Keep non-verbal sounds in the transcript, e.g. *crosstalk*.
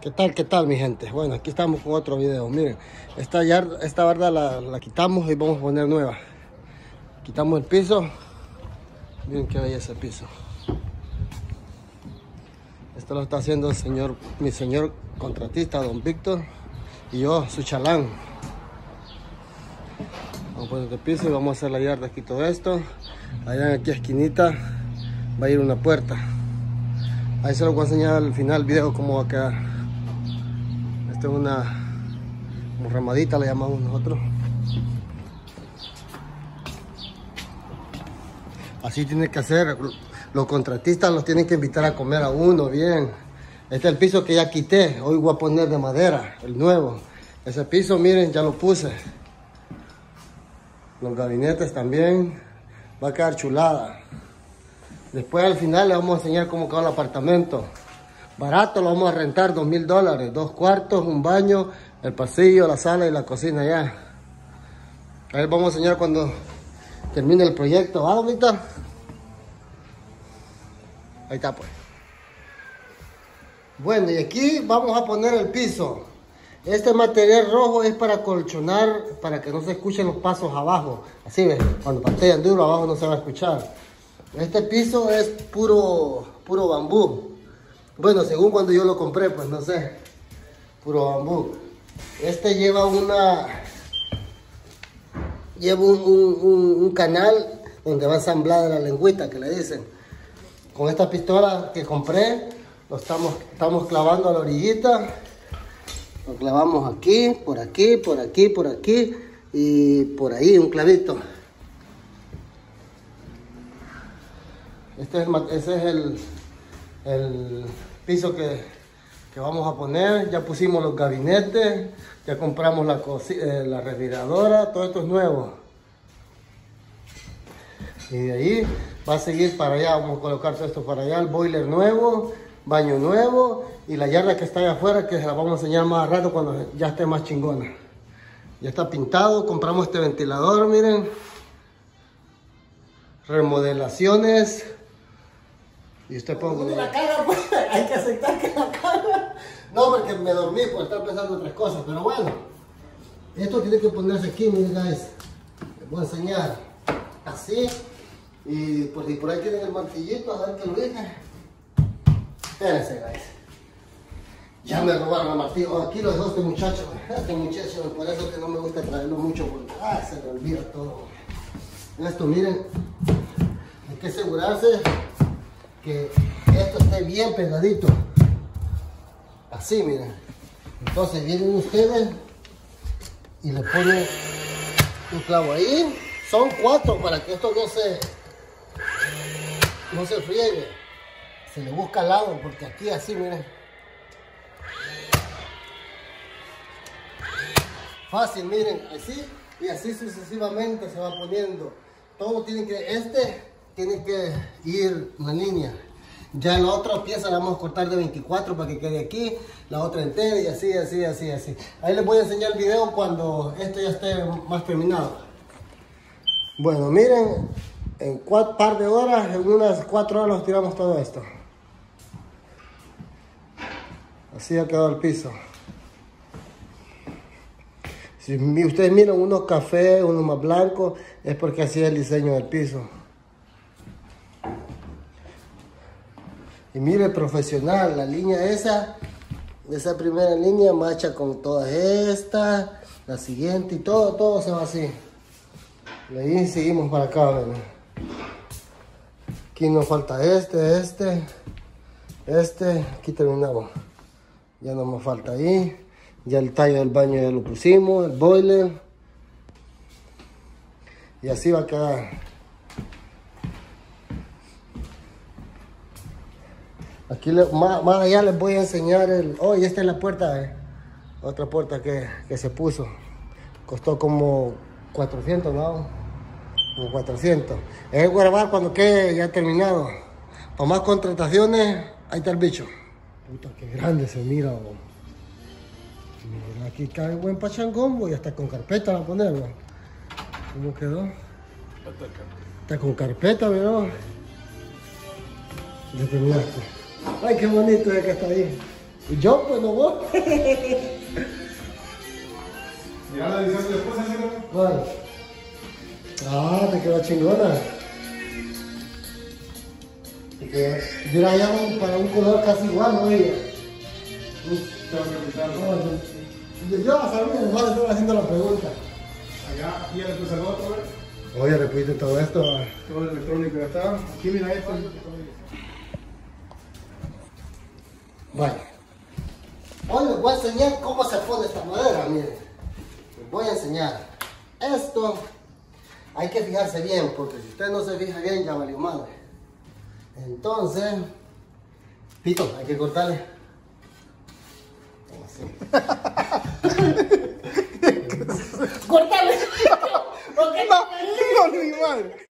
¿Qué tal, qué tal mi gente? Bueno, aquí estamos con otro video. Miren, esta, yarda, esta barda la, quitamos y vamos a poner nueva. Quitamos el piso. Miren qué belleza el piso. Esto lo está haciendo el señor, mi señor contratista, don Víctor. Y yo, su chalán. Vamos a poner el piso y vamos a hacer la yarda aquí todo esto. Allá en aquí esquinita va a ir una puerta. Ahí se lo voy a enseñar al final del video cómo va a quedar. Esta es una ramadita, le llamamos nosotros. Así tiene que hacer. Los contratistas los tienen que invitar a comer a uno bien. Este es el piso que ya quité. Hoy voy a poner de madera, el nuevo. Ese piso, miren, ya lo puse. Los gabinetes también. Va a quedar chulada. Después al final le vamos a enseñar cómo quedó el apartamento. Barato lo vamos a rentar, dos mil dólares. Dos cuartos, un baño, el pasillo, la sala y la cocina ya. Ahí vamos a enseñar cuando termine el proyecto. Ahí está pues. Bueno, y aquí vamos a poner el piso. Este material rojo es para colchonar, para que no se escuchen los pasos abajo. Así ves, cuando patean duro abajo no se va a escuchar. Este piso es puro, puro bambú. Bueno, según cuando yo lo compré, pues no sé. Puro bambú. Este lleva una... Lleva un, canal donde va ensamblada la lengüita, que le dicen. Con esta pistola que compré, lo estamos, estamos clavando a la orillita. Lo clavamos aquí, por aquí, por aquí, por aquí y por ahí un clavito. Este es, ese es el, el piso que, que, vamos a poner. Ya pusimos los gabinetes, ya compramos la, eh, la refrigeradora, todo esto es nuevo. Y de ahí va a seguir para allá, vamos a colocar todo esto para allá, el boiler nuevo, baño nuevo y la yarda que está allá afuera que se la vamos a enseñar más rato cuando ya esté más chingona. Ya está pintado, compramos este ventilador, miren. Remodelaciones. Y usted pongo... La cara, *laughs* pues, hay que aceptar que la cara... No, porque me dormí por estar pensando otras cosas, pero bueno. Esto tiene que ponerse aquí, miren guys. Les voy a enseñar. Así. Y por, y por ahí tienen el martillito, a ver que lo dije. Espérense, guys. Ya me robaron el martillo. Aquí lo dejó este muchacho. *laughs* Este muchacho, por eso que no me gusta traerlo mucho, porque ah, se me olvida todo. Esto, miren. Hay que asegurarse que esto esté bien pegadito. Así, miren. Entonces vienen ustedes y le ponen un clavo ahí. Son cuatro para que esto no se no se friegue. Se le busca al lado porque aquí así, miren. Fácil, miren, así y así sucesivamente se va poniendo. Todo tiene que, este tiene que ir una línea. Ya la otra pieza la vamos a cortar de 24 para que quede aquí, la otra entera y así, así, así, así. Ahí les voy a enseñar el video cuando esto ya esté más terminado. Bueno, miren, en cuatro par de horas, en unas cuatro horas tiramos todo esto. Así ha quedado el piso. Si ustedes miran unos cafés, unos más blancos, es porque así es el diseño del piso. Y mire, profesional, la línea esa, esa primera línea marcha con todas estas, la siguiente y todo, todo se va así. Y ahí seguimos para acá, ¿verdad? Aquí nos falta este, este, este, aquí terminamos. Ya no me falta ahí. Ya el tallo del baño ya lo pusimos, el boiler. Y así va a quedar. Aquí más, más, allá les voy a enseñar el... Oh, y esta es la puerta, eh. Otra puerta que, que se puso. Costó como 400, ¿no? Como 400. Es grabar cuando quede ya terminado. Para más contrataciones, ahí está el bicho. Puta, qué grande se mira, Mira, aquí cae buen pachangón, voy hasta con carpeta a ponerlo. ¿Cómo quedó? Está con carpeta, ¿verdad? Ya terminaste. Ay, qué bonito es que está ahí. Y yo, pues no voy. *laughs* Mira la edición de la esposa, ¿no? ¿Cuál? Ah, te quedó chingona. Y que mira ya un- para un color casi igual, ¿no? Ella. Tengo que. No, yo, yo a saber, igual estoy haciendo la pregunta. Allá, aquí ya le puse el otro, ¿ves? Oye, repite todo esto. ah. Todo el electrónico ya está. Aquí mira esto. Bueno. Hoy les voy a enseñar cómo se pone esta madera, miren. Les voy a enseñar. Esto hay que fijarse bien, porque si usted no se fija bien, ya valió madre. Entonces, pito, hay que cortarle. Así. *laughs* *laughs* ¡Cortale! *laughs* No, no, ni madre.